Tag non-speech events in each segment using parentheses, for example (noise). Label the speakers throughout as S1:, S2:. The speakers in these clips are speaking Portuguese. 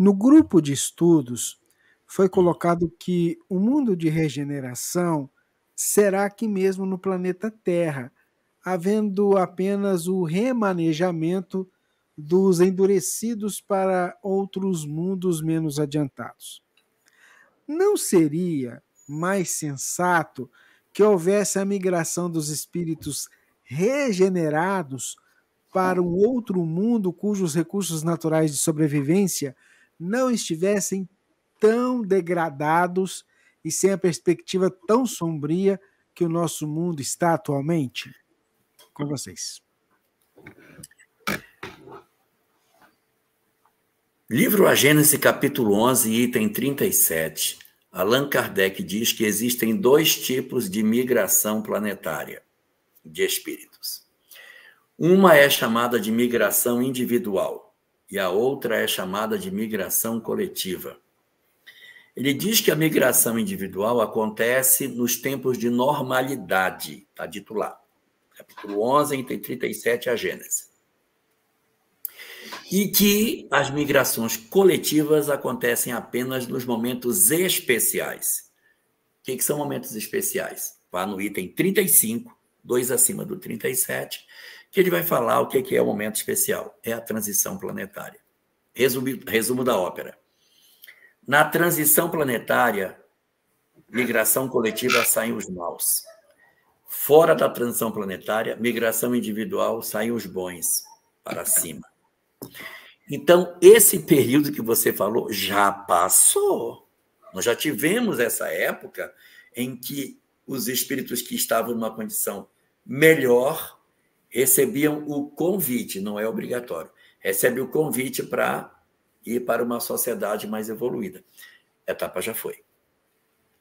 S1: No grupo de estudos, foi colocado que o mundo de regeneração será aqui mesmo no planeta Terra, havendo apenas o remanejamento dos endurecidos para outros mundos menos adiantados. Não seria mais sensato que houvesse a migração dos espíritos regenerados para um outro mundo cujos recursos naturais de sobrevivência não estivessem tão degradados e sem a perspectiva tão sombria que o nosso mundo está atualmente? Com vocês.
S2: Livro A Gênese, capítulo 11, item 37. Allan Kardec diz que existem dois tipos de migração planetária de espíritos. Uma é chamada de migração individual e a outra é chamada de migração coletiva. Ele diz que a migração individual acontece nos tempos de normalidade, está dito lá. Capítulo 11, item 37, a Gênese. E que as migrações coletivas acontecem apenas nos momentos especiais. O que, que são momentos especiais? Vá no item 35, dois acima do 37, que ele vai falar o que é o momento especial. É a transição planetária. Resumo, resumo da ópera. Na transição planetária, migração coletiva saem os maus. Fora da transição planetária, migração individual saem os bons para cima. Então, esse período que você falou já passou. Nós já tivemos essa época em que os espíritos que estavam numa condição melhor recebiam o convite, não é obrigatório, recebe o convite para ir para uma sociedade mais evoluída. A etapa já foi.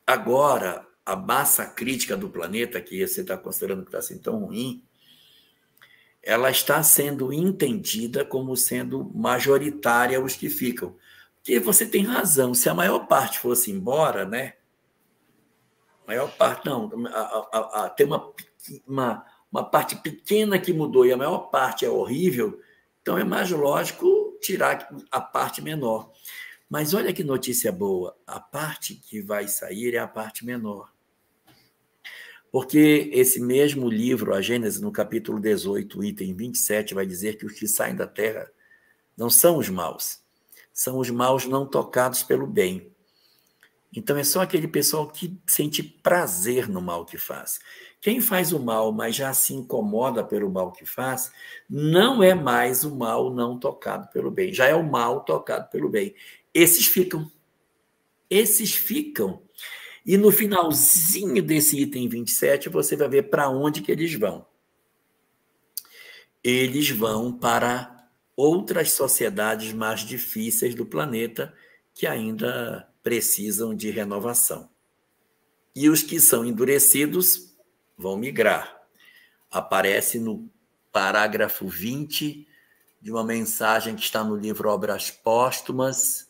S2: Agora, a massa crítica do planeta, que você está considerando que está assim tão ruim, ela está sendo entendida como sendo majoritária os que ficam. Porque você tem razão, se a maior parte fosse embora, né? A maior parte, não, a, a, a, tem uma, uma, uma parte pequena que mudou e a maior parte é horrível, então é mais lógico tirar a parte menor. Mas olha que notícia boa: a parte que vai sair é a parte menor. Porque esse mesmo livro, a Gênesis, no capítulo 18, item 27, vai dizer que os que saem da terra não são os maus, são os maus não tocados pelo bem. Então é só aquele pessoal que sente prazer no mal que faz. Quem faz o mal, mas já se incomoda pelo mal que faz, não é mais o mal não tocado pelo bem, já é o mal tocado pelo bem. Esses ficam. Esses ficam. E no finalzinho desse item 27, você vai ver para onde que eles vão. Eles vão para outras sociedades mais difíceis do planeta que ainda precisam de renovação. E os que são endurecidos vão migrar. Aparece no parágrafo 20 de uma mensagem que está no livro Obras Póstumas,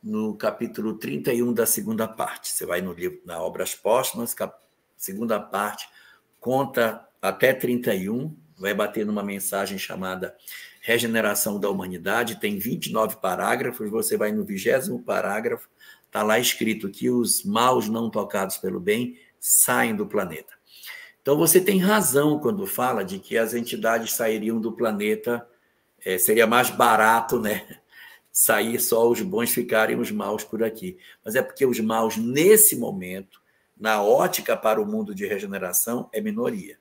S2: no capítulo 31 da segunda parte. Você vai no livro, na Obras Póstumas, cap, segunda parte, conta até 31, vai bater numa mensagem chamada Regeneração da Humanidade, tem 29 parágrafos, você vai no vigésimo parágrafo, está lá escrito que os maus não tocados pelo bem saem do planeta. Então você tem razão quando fala de que as entidades sairiam do planeta, é, seria mais barato, né? (laughs) sair só os bons, ficarem os maus por aqui. Mas é porque os maus, nesse momento, na ótica para o mundo de regeneração, é minoria.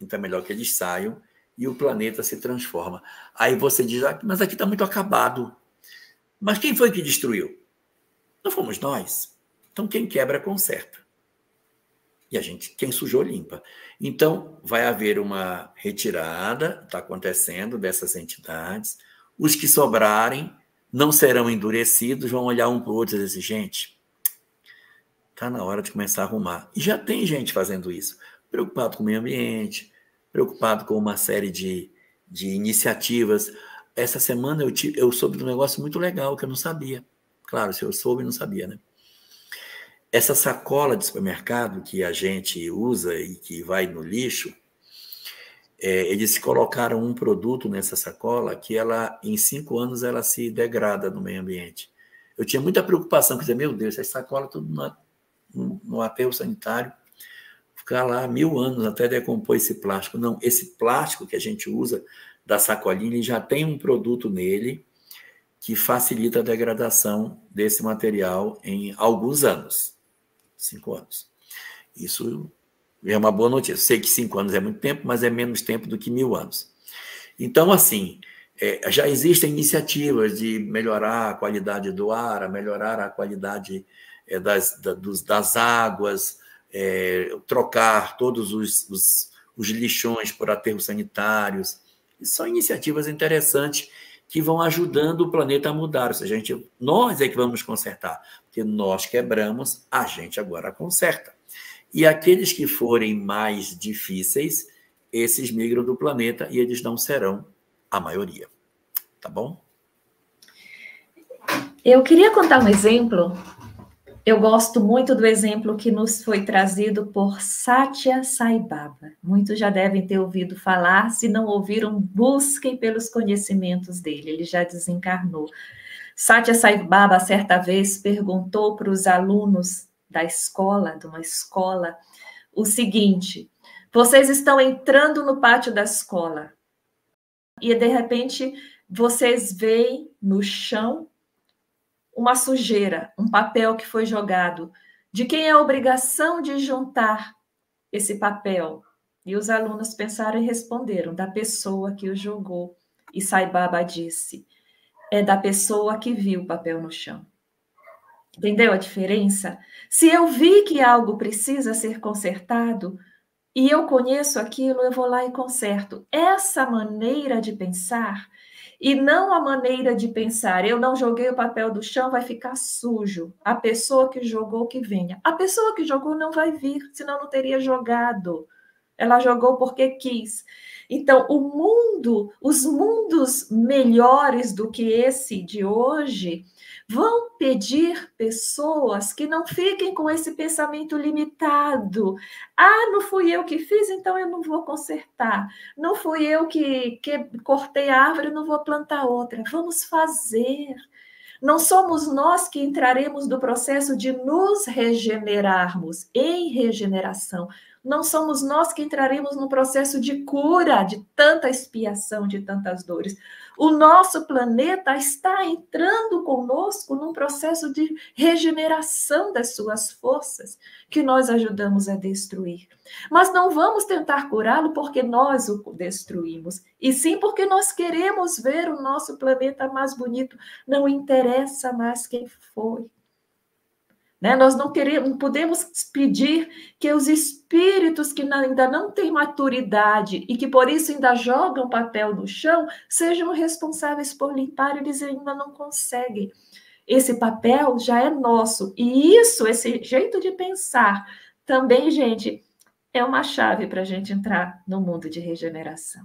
S2: Então é melhor que eles saiam e o planeta se transforma. Aí você diz, ah, mas aqui está muito acabado. Mas quem foi que destruiu? Não fomos nós. Então quem quebra, conserta. E a gente, quem sujou, limpa. Então, vai haver uma retirada, está acontecendo, dessas entidades. Os que sobrarem não serão endurecidos, vão olhar um para o outro e dizer assim, gente, está na hora de começar a arrumar. E já tem gente fazendo isso, preocupado com o meio ambiente, preocupado com uma série de, de iniciativas. Essa semana eu, tive, eu soube de um negócio muito legal que eu não sabia. Claro, se eu soube, não sabia, né? Essa sacola de supermercado que a gente usa e que vai no lixo, é, eles colocaram um produto nessa sacola que ela, em cinco anos, ela se degrada no meio ambiente. Eu tinha muita preocupação, dizer, meu Deus, essa sacola tudo no, no aterro sanitário, ficar lá mil anos até decompor esse plástico. Não, esse plástico que a gente usa da sacolinha, ele já tem um produto nele que facilita a degradação desse material em alguns anos, cinco anos. Isso é uma boa notícia. Sei que cinco anos é muito tempo, mas é menos tempo do que mil anos. Então, assim, é, já existem iniciativas de melhorar a qualidade do ar, melhorar a qualidade é, das, da, dos, das águas, é, trocar todos os, os, os, lixões por aterros sanitários. São iniciativas interessantes que vão ajudando o planeta a mudar. Ou seja, a gente, nós é que vamos consertar, porque nós quebramos, a gente agora conserta. E aqueles que forem mais difíceis, esses migram do planeta e eles não serão a maioria. Tá bom?
S3: Eu queria contar um exemplo. Eu gosto muito do exemplo que nos foi trazido por Satya Sai Baba. Muitos já devem ter ouvido falar, se não ouviram, busquem pelos conhecimentos dele, ele já desencarnou. Satya Sai Baba, certa vez, perguntou para os alunos da escola, de uma escola, o seguinte: vocês estão entrando no pátio da escola e de repente vocês veem no chão uma sujeira, um papel que foi jogado. De quem é a obrigação de juntar esse papel? E os alunos pensaram e responderam: da pessoa que o jogou. E Saibaba disse: é da pessoa que viu o papel no chão. Entendeu a diferença? Se eu vi que algo precisa ser consertado, e eu conheço aquilo, eu vou lá e conserto. Essa maneira de pensar, e não a maneira de pensar, eu não joguei o papel do chão, vai ficar sujo. A pessoa que jogou que venha. A pessoa que jogou não vai vir, senão não teria jogado. Ela jogou porque quis. Então, o mundo, os mundos melhores do que esse de hoje, vão pedir pessoas que não fiquem com esse pensamento limitado. Ah, não fui eu que fiz, então eu não vou consertar. Não fui eu que, que cortei a árvore, não vou plantar outra. Vamos fazer. Não somos nós que entraremos no processo de nos regenerarmos em regeneração não somos nós que entraremos no processo de cura de tanta expiação, de tantas dores. O nosso planeta está entrando conosco num processo de regeneração das suas forças, que nós ajudamos a destruir. Mas não vamos tentar curá-lo porque nós o destruímos, e sim porque nós queremos ver o nosso planeta mais bonito. Não interessa mais quem foi. Né? Nós não queremos, podemos pedir que os espíritos que ainda não têm maturidade e que por isso ainda jogam papel no chão sejam responsáveis por limpar, eles ainda não conseguem. Esse papel já é nosso. E isso, esse jeito de pensar, também, gente, é uma chave para a gente entrar no mundo de regeneração.